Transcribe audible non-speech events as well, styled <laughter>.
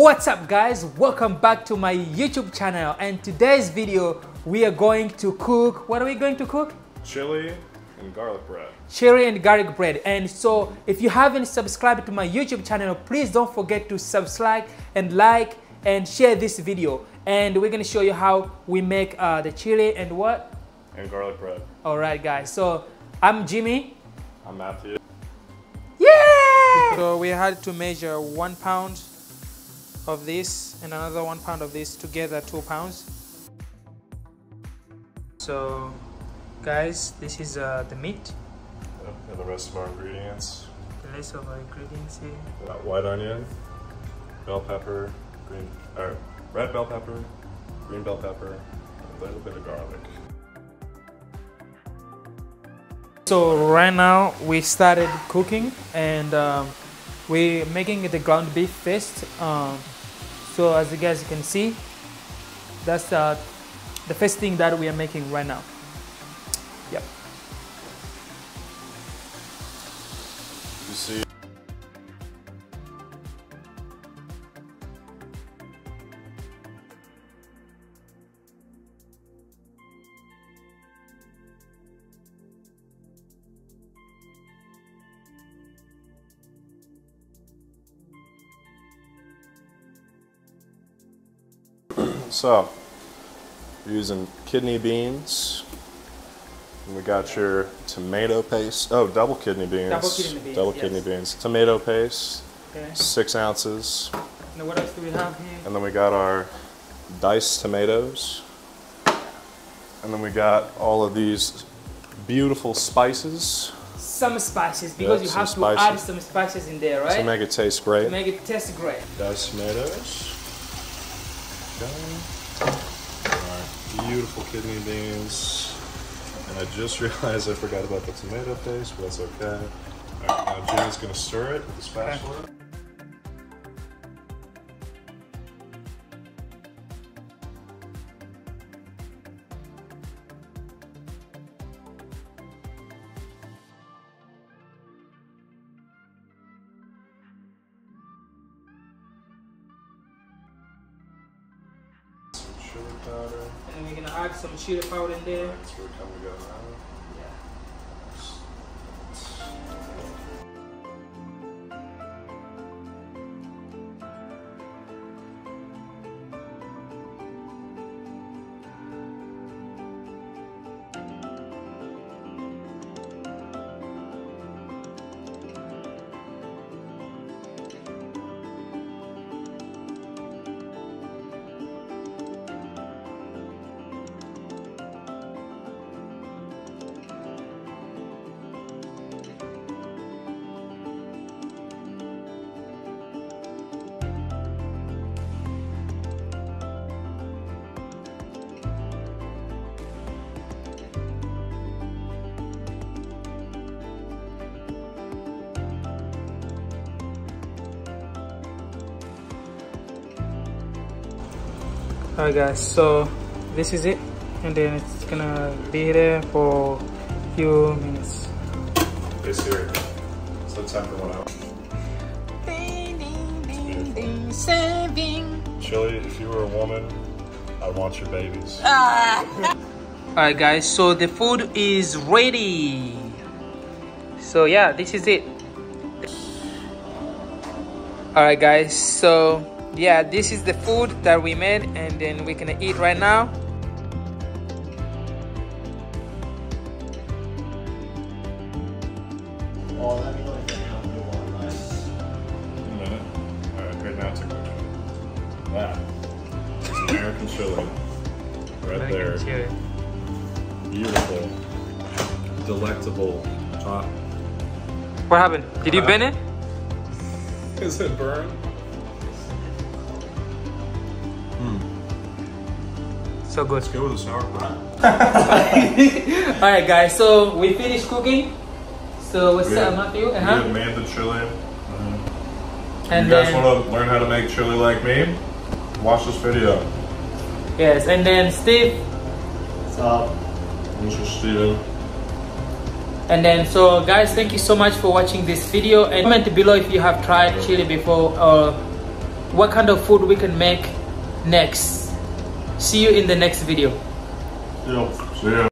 What's up guys? Welcome back to my YouTube channel and today's video we are going to cook, what are we going to cook? chili and garlic bread. Chili and garlic bread. And so if you haven't subscribed to my YouTube channel, please don't forget to subscribe and like and share this video. And we're gonna show you how we make uh, the chili and what? And garlic bread. Alright guys, so I'm Jimmy. I'm Matthew. Yeah! So we had to measure one pound of this and another one pound of this together two pounds. So guys, this is uh, the meat, Yep, And the rest of our ingredients. the rest of our ingredients here. Got white onion, bell pepper, green, or red bell pepper, green bell pepper, a little bit of garlic. So right now we started cooking and um, we're making the ground beef first. Um, so as you guys can see, that's uh, the first thing that we are making right now. Yep. You see, so we're using kidney beans. And we got your tomato paste. Oh, double kidney beans. Double kidney beans, Double yes. kidney beans. Tomato paste, Okay. six ounces. Now what else do we have here? And then we got our diced tomatoes. And then we got all of these beautiful spices Some spices because Yeah, you have to add some spices in there, right? to make it taste great. to make it taste great. Diced tomatoes. Okay. Beautiful kidney beans. And I just <laughs> realized I forgot about the tomato paste, but that's okay. All right, now gonna stir it with the spatula. Some chili powder. And then we're gonna add some chili powder in there. That's where we come to go Alright guys, so this is it and then it's gonna be there for a few minutes. Hey Siri, it's the time for one hour. ding, ding, ding, saving Chili, if you were a woman, I want your babies. ah. <laughs> Alright guys, so the food is ready. So yeah, this is it. Alright guys, so yeah, this is the food that we made and then we're gonna eat right now. A minute. Alright, right now it's a question. That is <laughs> American chili. Right American there. chili. Beautiful. Delectable. Uh, What happened? Did you burn it? <laughs> is it burned? So good. Let's Go with the sauerkraut. <laughs> All right, guys. So we finished cooking. So what's up, Matthew? We Uh-huh. have made the chili. And you guys want to learn how to make chili like me? Watch this video. yes, and then Steve. What's up? This is Steven. And then so guys, thank you so much for watching this video. And comment below if you have tried chili before or what kind of food we can make next. See you in the next video. Yo. See ya.